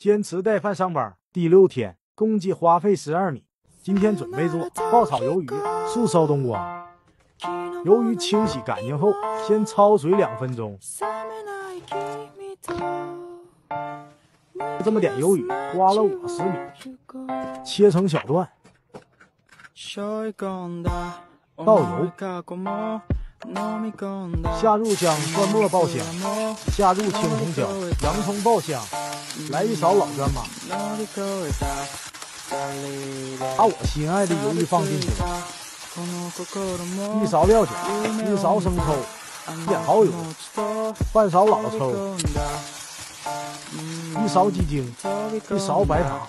坚持带饭上班第六天，共计花费十二米。今天准备做爆炒鱿鱼，速烧冬瓜。鱿鱼清洗干净后，先焯水两分钟。这么点鱿鱼，花了五十米，切成小段。倒油，下入姜蒜末爆香，下入青红椒、洋葱爆香，来一勺老干妈，把我心爱的鱿鱼放进去，一勺料酒，一勺生抽，一点蚝油，半勺老抽，一勺鸡精，一勺白糖，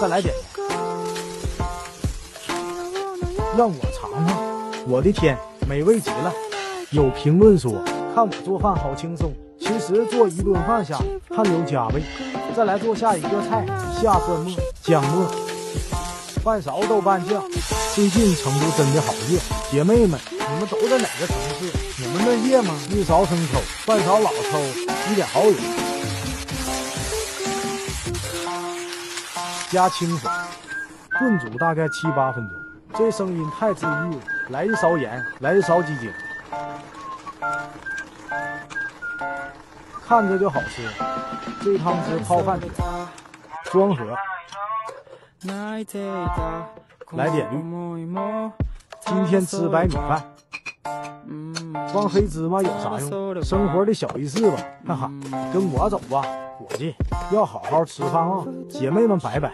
再来点。让我尝尝，我的天，美味极了！有评论说，看我做饭好轻松，其实做一顿饭下汗流浃背。再来做下一个菜，下蒜末、姜末，半勺豆瓣酱。最近成都真的好热，姐妹们，你们都在哪个城市？你们那热吗？一勺生抽，半勺老抽，一点蚝油，加清水，炖煮大概七八分钟。这声音太治愈了！来一勺盐，来一勺鸡精，看着就好吃。这汤汁泡饭绝，装盒，来点绿。今天吃白米饭，放黑芝麻有啥用？生活的小仪式吧，哈哈。跟我走吧，伙计，要好好吃饭啊！姐妹们，拜拜。